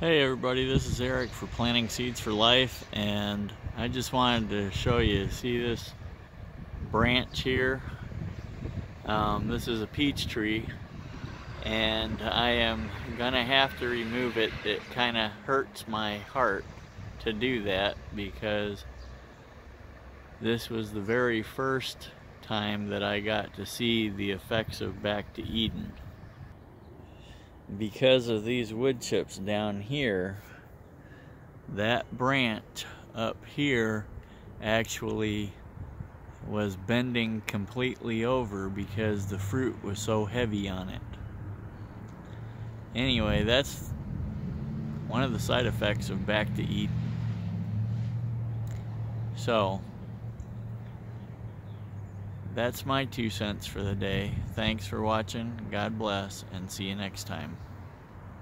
Hey everybody, this is Eric for Planting Seeds for Life and I just wanted to show you, see this branch here? Um, this is a peach tree and I am gonna have to remove it. It kind of hurts my heart to do that because this was the very first time that I got to see the effects of Back to Eden because of these wood chips down here, that branch up here actually was bending completely over because the fruit was so heavy on it. Anyway, that's one of the side effects of back to Eden. So, that's my two cents for the day. Thanks for watching. God bless, and see you next time.